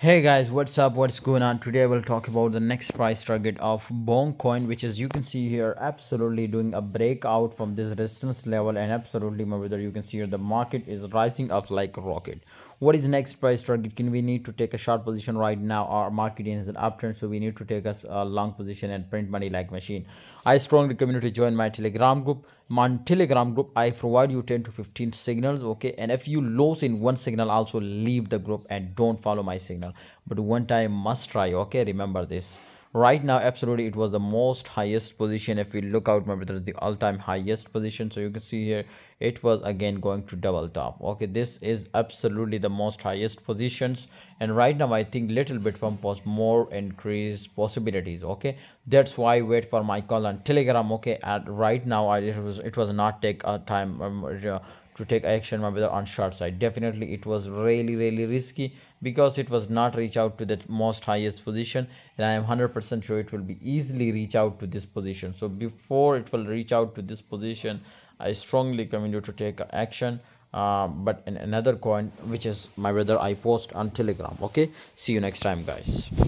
hey guys what's up? What's going on? Today i will talk about the next price target of bonk coin which is you can see here absolutely doing a breakout from this resistance level and absolutely my brother you can see here the market is rising up like a rocket what is next price target? Can we need to take a short position right now? Our market is an uptrend so we need to take us a long position and print money like machine. I strongly recommend you to join my telegram group. My telegram group i provide you 10 to 15 signals okay? And if you lose in one signal also leave the group and don't follow my signal. But one time must try okay? Remember this right now absolutely it was the most highest position. If we look out maybe there's the all-time highest position. So you can see here it was again going to double top. Okay this is absolutely the most highest positions. And right now i think little bit pump was more increased possibilities. Okay that's why I wait for my call on telegram. Okay and right now i it was it was not take a time um, to take action whether on short side. Definitely it was really really risky because it was not reach out to the most highest position and i am 100 percent sure it will be easily reach out to this position. So before it will reach out to this position i strongly recommend you to take action uh, but in another coin which is my brother i post on telegram. Okay? See you next time guys